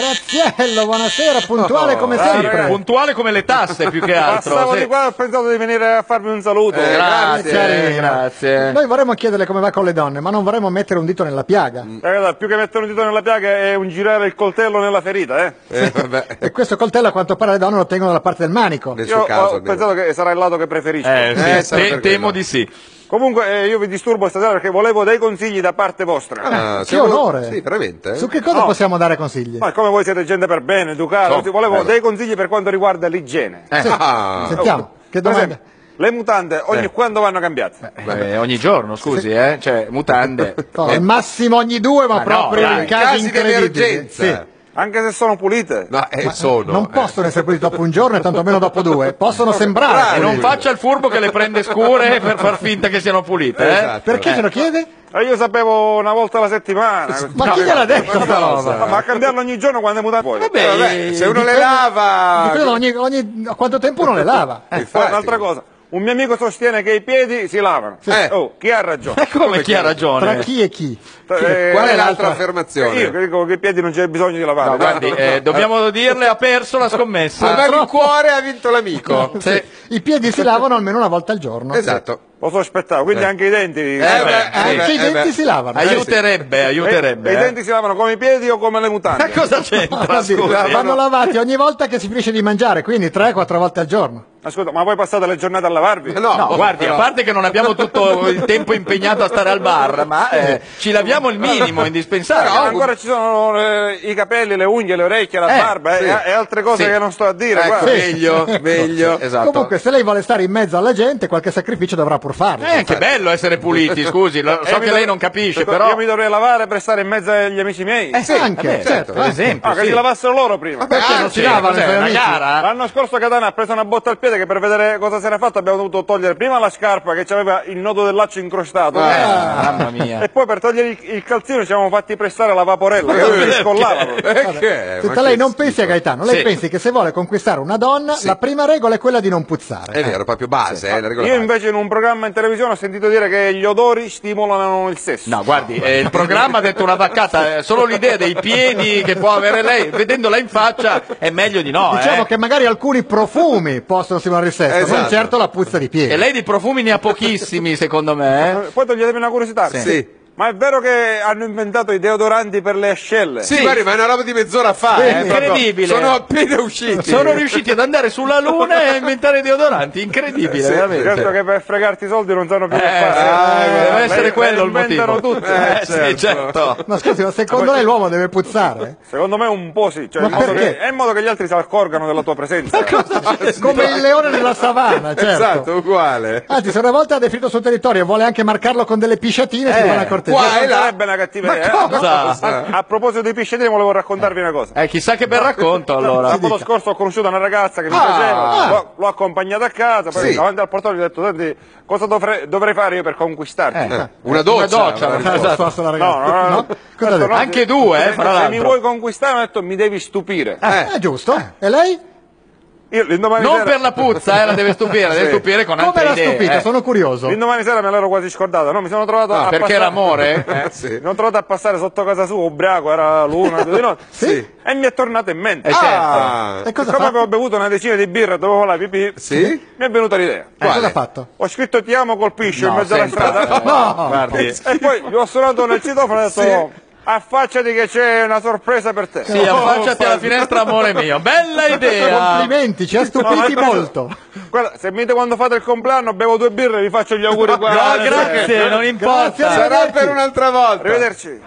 Graziello, buonasera, puntuale come dai, sempre. ragazzi. Puntuale come le tasse più che altro. Passavo sì. di qua e ho pensato di venire a farvi un saluto. Eh, Carino. grazie, grazie. Noi vorremmo chiederle come va con le donne, ma non vorremmo mettere un dito nella piaga. Ragazzi, più che mettere un dito nella piaga è un girare il coltello nella ferita, eh. Eh, E questo coltello a quanto pare le donne lo tengono dalla parte del manico. nel Io caso. ho pensato che sarà il lato che preferisco. Eh, sì, Eh, te- temo di sì. Comunque eh, io vi disturbo stasera perché volevo dei consigli da parte vostra. Ah, Che siamo- onore. Sì, veramente? eh? Su che cosa No. possiamo dare consigli? Ma come voi siete gente per bene, educata, Oh, volevo bello. dei consigli per quanto riguarda l'igiene. Sì. Ah, Sentiamo, che Per domanda. esempio, le mutande ogni quando vanno cambiate? Eh, ogni giorno, scusi, eh? Cioè, mutande. No, al massimo ogni due, ma Ma no, proprio dai, in casi, casi di emergenza. Sì. Anche se sono pulite? No, eh, sono. Non eh. possono essere puliti dopo un giorno e tantomeno dopo due. Possono sembrare. E non faccia il furbo che le prende scure per far finta che siano pulite, eh? Esatto. Perché ce lo chiede? E io sapevo una volta alla settimana. Ma chi gliel'ha detto sta roba? Ma a cambiarlo ogni giorno quando è mutato poi. Vabbè, Eh, vabbè, se uno le Dipende- lava... Dipende ogni, ogni- a quanto tempo uno le lava. Eh, Poi infatti. un'altra cosa, un mio amico sostiene che i piedi si lavano. Eh. Oh, chi ha ragione? Come chi ha Tra ragione? chi e chi? Eh, Qual è eh, l'altra Io affermazione? che dico che i piedi non c'è bisogno di lavare. No, guardi, eh, dobbiamo dirle, ha perso la scommessa. malincuore ha vinto l'amico. Sì. I piedi si lavano almeno una volta al giorno. Esatto. Posso aspettare, quindi anche i denti. Eh, beh, beh, Anche eh, i denti eh, si lavano. Aiuterebbe, aiuterebbe. e i eh. denti si lavano come i piedi o come le mutande? Ma cosa c'entra? Scusi? vanno lavati ogni volta che si finisce di mangiare, quindi 3-4 volte al giorno. Ascolta, ma voi passate le giornate a lavarvi? No, No, guardi, però- a parte che non abbiamo tutto il tempo impegnato a stare al bar, ma eh, ci laviamo il minimo Ma indispensabile. ancora ci sono eh, i capelli, le unghie, le orecchie, la Eh, barba eh, sì. e, e altre cose Sì. che non sto a dire. Ecco, guarda. meglio, meglio. Esatto. Comunque, se lei vuole stare in mezzo alla gente, qualche sacrificio dovrà pur farlo. Eh, che bello essere puliti, scusi, lo- Eh, so che dov- lei non capisce, però... Io mi dovrei lavare per stare in mezzo agli amici miei. Eh, sì, anche, vabbè, certo, per eh. esempio, Ah, che si lavassero loro prima. Perché Ah, non si lavano i cos'è, suoi una amici? gara? L'anno scorso Catania ha preso una botta al piede che per vedere cosa si era fatto abbiamo dovuto togliere prima la scarpa che aveva il nodo del laccio incrostato Eh, mamma mia. e poi per togliere il, il calzino ci siamo fatti prestare la vaporella che non si scollava. proprio. Perché? Senta, Ma lei non pensi a. Gaetano, lei Sì. pensi che se vuole conquistare una donna, la prima regola è quella di non puzzare. È vero, proprio base, eh, la regola Io base. invece in un programma in televisione ho sentito dire che gli odori stimolano il sesso. No, guardi, eh, il programma ha detto una vaccata, eh, solo l'idea dei piedi che può avere lei, vedendola in faccia, è meglio di no. Diciamo eh. che magari alcuni profumi possono stimolare il sesso, non Esatto. certo la puzza di piedi. E lei di profumi ne ha pochissimi, secondo me. eh. Poi toglietemi una curiosità. Sì. Ma è vero che hanno inventato i deodoranti per le ascelle? Sì, guardi, ma è una roba di mezz'ora fa. Sì, eh, proprio. incredibile. Sono appena usciti. Sono riusciti ad andare sulla luna e a inventare i deodoranti, incredibile, Sì, veramente. Certo che per fregarti i soldi non sanno più che Eh, fare. ah, Eh, deve le- essere le quello il inventano motivo. tutte. Eh, sì, certo. Ma scusi, ma secondo lei l'uomo deve puzzare? Secondo me un po' sì, cioè Ma in modo perché? che, è in modo che gli altri si accorgano della tua presenza. Come il leone nella savana, certo. Esatto, uguale. Anzi, se una volta ha definito il suo territorio e vuole anche marcarlo con delle pisciatine, si fa una cortesia. qua e là. sarebbe una cattiveria. Ma eh. cosa? A, a proposito dei pisciatini volevo raccontarvi una cosa. Eh, chissà che bel racconto allora. Sabato scorso ho conosciuto una ragazza che mi Ah, piaceva, ah. l'ho, l'ho accompagnata a casa, poi Sì. davanti al portone gli ho detto, senti, cosa dovrei, dovrei fare io per conquistarti? Eh. Una doccia. Una doccia, una esatto. No, ragazza? no, no, no. Cosa no, Anche due, eh, fra Se mi vuoi conquistare, mi ha detto, mi devi stupire. Eh, è giusto. E lei? Io l'indomani Non sera, per la puzza, eh, la deve stupire, la deve Sì. stupire con Come altre l'ha idee. stupito? eh. Sono curioso. l'indomani sera me l'ero quasi scordata, no? Mi sono trovato a Perché passare... era amore? Eh, sì. Mi sono trovato a passare sotto casa sua, ubriaco, era l'una, due di notte. Sì. E mi è tornato in mente. Eh, certo. Ah, E cosa fatto? avevo bevuto una decina di birre e dovevo la pipì, Sì? mi è venuta l'idea. Eh, cosa Quale? ha fatto? Ho scritto ti amo col piscio in No, mezzo alla strada. eh, No. Guardi. E poi gli ho suonato nel citofono e ho detto affacciati che c'è una sorpresa per te. Sì, affacciati alla finestra, amore mio. Bella idea. Complimenti, ci ha stupiti No, molto. Guarda, se mi dite quando fate il compleanno, bevo due birre e vi faccio gli auguri qua. No, grazie, non importa. Grazie, Sarà per un'altra volta. Arrivederci.